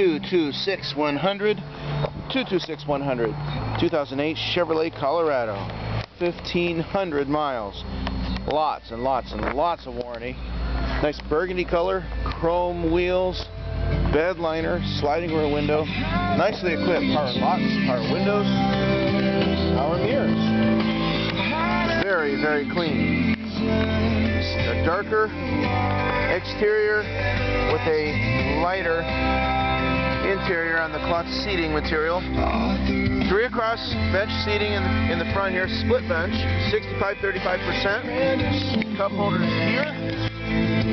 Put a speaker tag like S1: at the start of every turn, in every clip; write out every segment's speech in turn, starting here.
S1: 226-100, 226-100, 2008 Chevrolet Colorado, 1,500 miles. Lots and lots and lots of warranty. Nice burgundy color, chrome wheels, bed liner, sliding rear window, nicely equipped power locks, power windows, power mirrors. Very, very clean. A darker exterior with a lighter interior on the cloth seating material. Three across bench seating in the, in the front here, split bench, 65 35%. Cup holders here,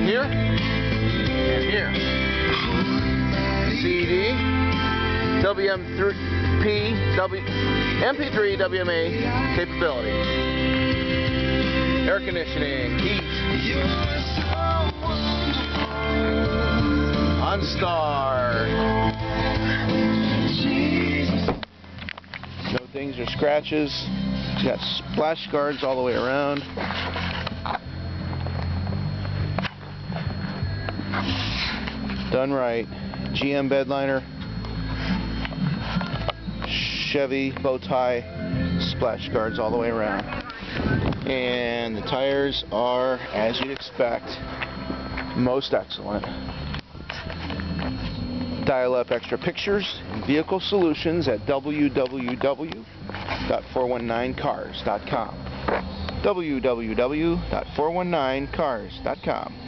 S1: here, and here. CD, WM3P, w, MP3 WMA capability. Air conditioning, heat. OnStar. Dings or scratches. It's got splash guards all the way around. Done right. GM bedliner. Chevy bow tie splash guards all the way around. And the tires are, as you'd expect, most excellent. Dial up extra pictures and vehicle solutions at www.419cars.com. www.419cars.com.